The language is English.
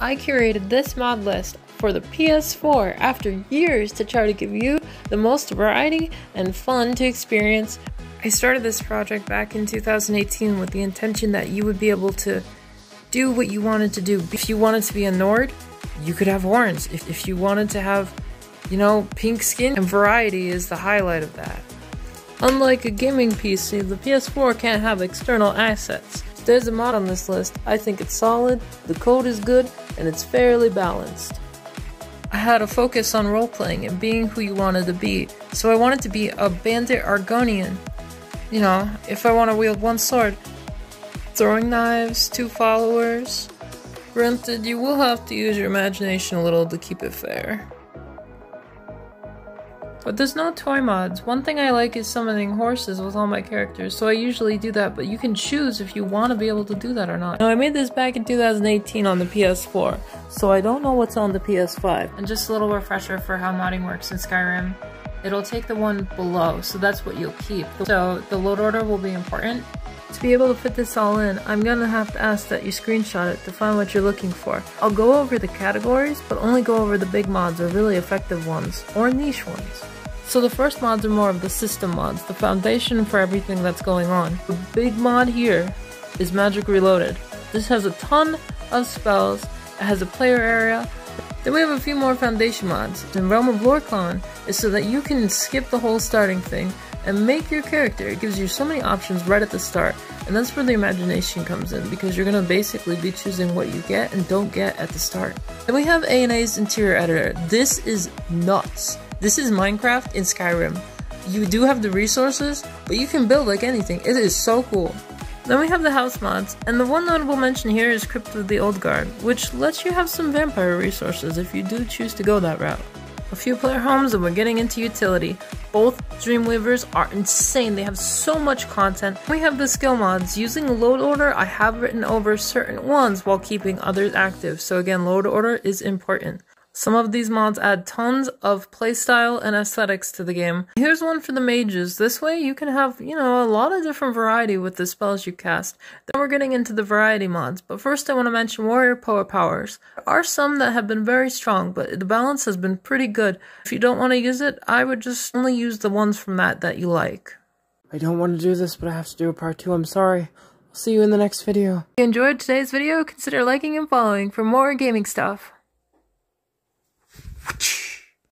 I curated this mod list for the PS4 after years to try to give you the most variety and fun to experience. I started this project back in 2018 with the intention that you would be able to do what you wanted to do. If you wanted to be a Nord, you could have horns. If, if you wanted to have, you know, pink skin, and variety is the highlight of that. Unlike a gaming PC, the PS4 can't have external assets. There's a mod on this list, I think it's solid, the code is good, and it's fairly balanced. I had a focus on role-playing and being who you wanted to be, so I wanted to be a bandit Argonian. You know, if I want to wield one sword, throwing knives, two followers. Granted, you will have to use your imagination a little to keep it fair. But there's no toy mods. One thing I like is summoning horses with all my characters, so I usually do that, but you can choose if you want to be able to do that or not. Now, I made this back in 2018 on the PS4, so I don't know what's on the PS5. And just a little refresher for how modding works in Skyrim. It'll take the one below, so that's what you'll keep. So the load order will be important. To be able to fit this all in, I'm gonna have to ask that you screenshot it to find what you're looking for. I'll go over the categories, but only go over the big mods or really effective ones, or niche ones. So the first mods are more of the system mods, the foundation for everything that's going on. The big mod here is Magic Reloaded. This has a ton of spells, it has a player area, then we have a few more foundation mods. In Realm of Lorkhan is so that you can skip the whole starting thing and make your character. It gives you so many options right at the start. And that's where the imagination comes in because you're going to basically be choosing what you get and don't get at the start. Then we have ANA's interior editor. This is nuts. This is Minecraft in Skyrim. You do have the resources, but you can build like anything. It is so cool. Then we have the house mods, and the one notable mention here is Crypt of the Old Guard, which lets you have some vampire resources if you do choose to go that route. A few player homes and we're getting into utility. Both Dreamweavers are insane, they have so much content. We have the skill mods. Using load order, I have written over certain ones while keeping others active, so again, load order is important. Some of these mods add tons of playstyle and aesthetics to the game. Here's one for the mages. This way you can have, you know, a lot of different variety with the spells you cast. Then we're getting into the variety mods, but first I want to mention warrior poet powers. There are some that have been very strong, but the balance has been pretty good. If you don't want to use it, I would just only use the ones from that that you like. I don't want to do this, but I have to do a part two. I'm sorry. I'll see you in the next video. If you enjoyed today's video, consider liking and following for more gaming stuff.